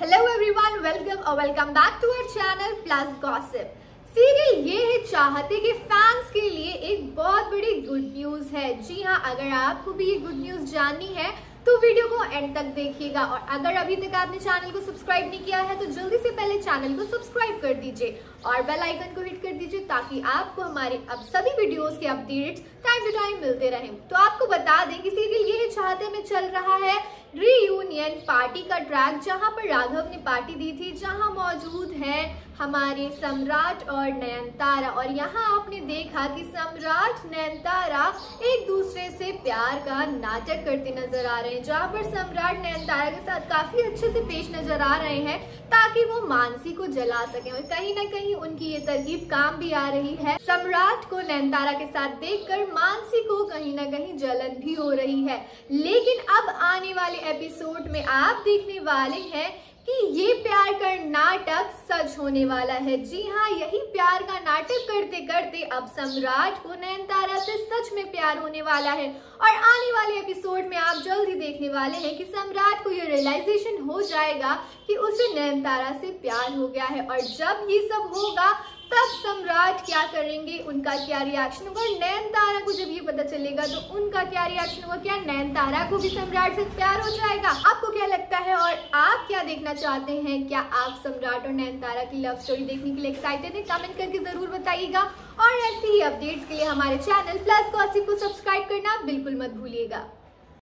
Hello everyone welcome और welcome back to our channel plus gossip serial ये है चाहते कि फैंस के लिए एक बहुत बड़ी गुड न्यूज़ है। जी हाँ अगर आपको भी ये गुड न्यूज़ जाननी है तो वीडियो को एंड तक देखिएगा। और अगर अभी तक आपने चैनल को सब्सक्राइब नहीं किया है तो जल्दी से पहले चैनल को सब्सक्राइब कर दीजिए। और बेल आइकन को हिट कर दीजिए, ताकि आपको हमारे अब सभी वीडियोस के अपडेट्स टाइम टू टाइम मिलते रहें। तो आपको बता दें कि सीरियल ये चाहते में चल रहा है रीयूनियन पार्टी का ट्रैक जहाँ पर राघव ने पार्टी दी थी, जहाँ मौजूद है हमारे सम्राट और नयनतारा। और यहाँ आपने देखा कि सम्राट, नयनतारा एक दूसरे से प्यार का नाटक करते नज़र आ रहे हैं, जहाँ पर सम्राट, नयनतारा के साथ काफ़ी अच्छे से पेश नज़र आ रहे हैं, ताकि वो मानसी को जला सके। और कहीं ना कहीं उनकी ये तरकीब काम भी आ रही है। सम्राट को नयनतारा के साथ देखकर मानसी को कहीं ना कहीं जलन भी हो रही है। लेकिन अब आने वाले एपिसोड में आप देखने वाले हैं कि ये प्यार का नाटक सच होने वाला है। जी हाँ यही प्यार का नाटक करते करते अब सम्राट को नयनतारा से सच में प्यार होने वाला है। और आने वाले एपिसोड में आप जल्द ही देखने वाले हैं कि सम्राट को ये रियलाइजेशन हो जाएगा कि उसे नयनतारा से प्यार हो गया है। और जब ये सब होगा, तब सम्राट क्या करेंगे? उनका क्या रिएक्शन होगा? नयन तारा को जब ये पता चलेगा तो उनका क्या रिएक्शन होगा? क्या नयन तारा को भी सम्राट से प्यार हो जाएगा? आपको क्या लगता है और आप क्या देखना चाहते हैं? क्या आप सम्राट और नयन तारा की लव स्टोरी देखने के लिए एक्साइटेड है? कमेंट करके ज़रूर बताइएगा। और ऐसी ही अपडेट्स के लिए हमारे चैनल प्लस को सब्सक्राइब करना बिल्कुल मत भूलिएगा।